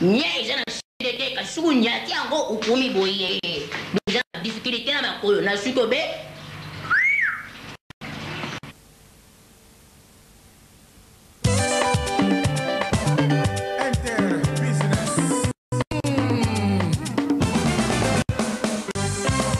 Nya eza na sud te kasi soki onyati yango okomi boye boza na difficulite na makolo na suki obe.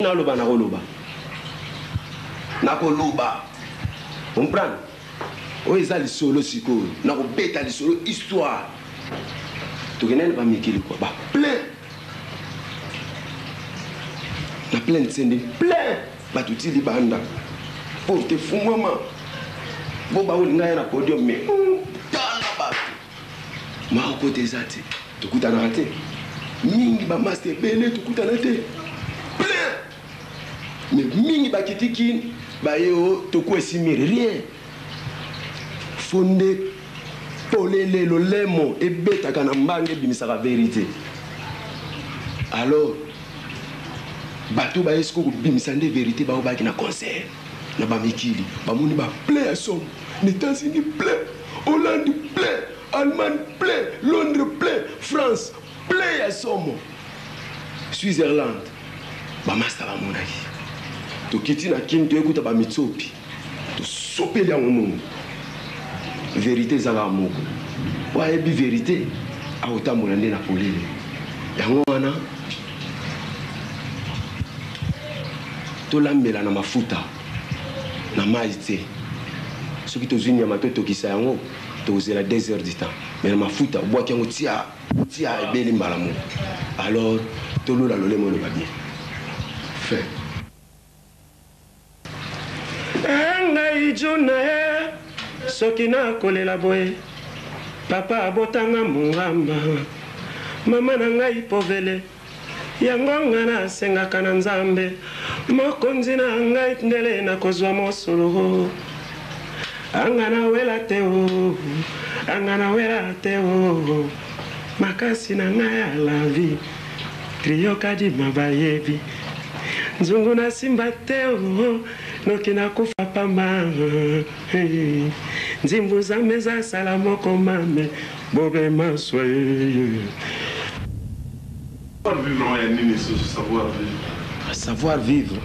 naloba nakoloba nakoloba comprendre oyo eza lisolo sikoyo nakobeta lisolo histoire tokendani bamikili kua baplein na plein nsende plein Batu ti libanda porte efungwama bo baoli nga ya na podium mais tala batu maokota eza te tokutanaka te mingi ba masta ebele tokutana te plein mais mingi bakiti kin baye o tokwesi mire rien Faut nde polele lolemo ebetaka na mbanga ebimisaka verite alors bato baye siko kobimisa nde verite bao baki na concert na ba mikili bamoni ba plein ya somo na etats unis plein hollande plein allemagne plein londres plein france plein ya somo switzerland bamasta bamonaki tokiti na kin toyekuta bamitsopi Tosopeli yango mungu. Verite eza kaka moko. Oyo ayebi verite akotambola nde na polele. Yango wana tolambela na mafuta na mayi tse. Soki tozui nyama totokisa yango tokozela deux heures du temps mais na mafuta obwaki yango tsiaa tsiaa ebeli mbala moko. Alors tolula lolemo eloba bien. Fin. Eeh ngai djuna eeh soki na kolela boye papa abota nga mungamba maman na ngai povele yango nga na sengaka na nzambe mokonzi na ngai tndele na kozua mosolo ooh ah nga na wela te ooh ah nga na wela te ooh makasi na nga ya la vie. Trio kadima bayebi nzungu na simba te oo noki na kufa pamba ee nzimbu nzambe nza asala moko mame bobe maswa ee. Savoir vivre wana ya nini lisusu savoir vivre? Savoir vivre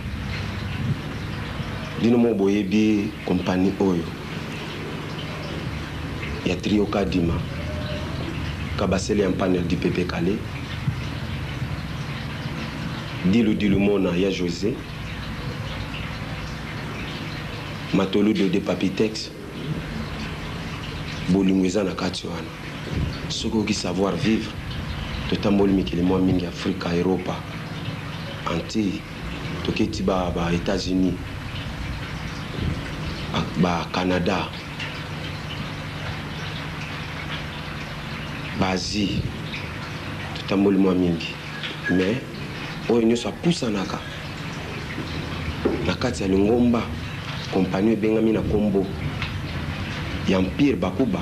bino moko boyebi compagnie oyo. ya trio Kadima, Kabasele ya Mpane ya Dipepe Kale, Dilu Dilu Mona ya Jose, Matolu Dode Papitex, bolingo eza na kati wana. Soki oki savoir vivre, totamboli mikili mwa mingi Afrika, Europa, Antilles, Toketi ba ba Etats Unis ba Canada ba Asie totamboli mwa mingi mais oyo nionso apusanaka na kati ya lingomba compagnon ebengami na kombo ya empire bakuba.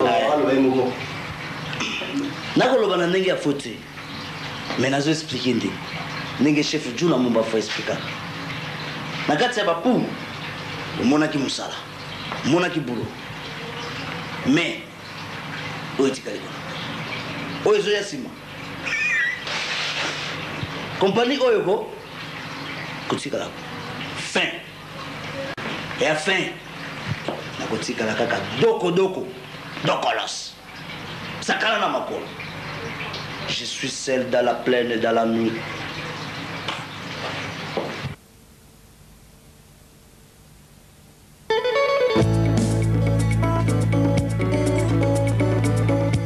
Aloba ye moko nako loba na ndenge ya faux te mais nazo explique nde ndenge chef Djuna Mumba Faux explikaka na kati ya ba Pum omonaki musala omonaki boulot mais oyo etikali kuna oyo ezo ya sima compagnie oyo ko kotikala fin. ya fin nakotikala kaka doko doko dokolos sakala na makolo je suis seul dans la plaine dans la nuit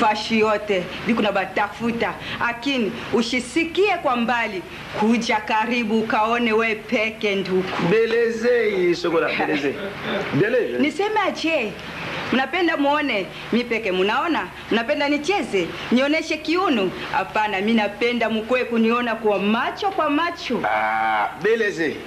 fashi yote likunabatafuta, akini ushisikie kwa mbali, kuja karibu ukaone we peke nduku. Beleze beleze beleze, niseme Mnapenda muone mi peke, munaona mnapenda nicheze nioneshe kiunu Hapana, mi napenda mkwe kuniona kwa macho kwa macho. Ah, beleze,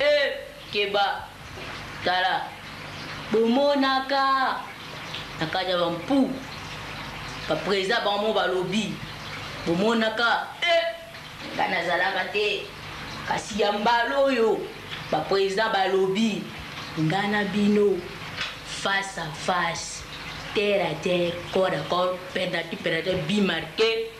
Eh keba tala bomonaka na kati ya ba mpu ba president bango moko balobi bomonaka eh nga nazalaka te kasi ya mbala oyo ba president balobi nga na bino face à face terre à terre corps à corps penalty penalty but marque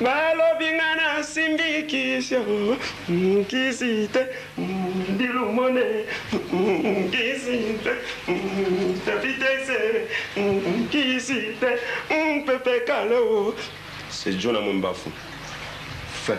Balobi nga na simbi kisi oh, kisi te Dilu mone kisi te Tapitese kisi te Pepe kale oh C'est Jonah Mwembafu Fin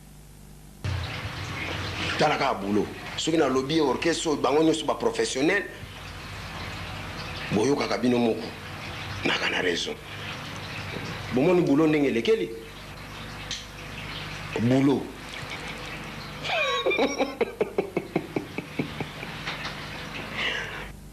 Tala kaka boulot soki na lobi ye orchestre oyo bango nioso ba professionnel boyokaka bino moko naka na raison bomoni boulot ndenge elekeli boulot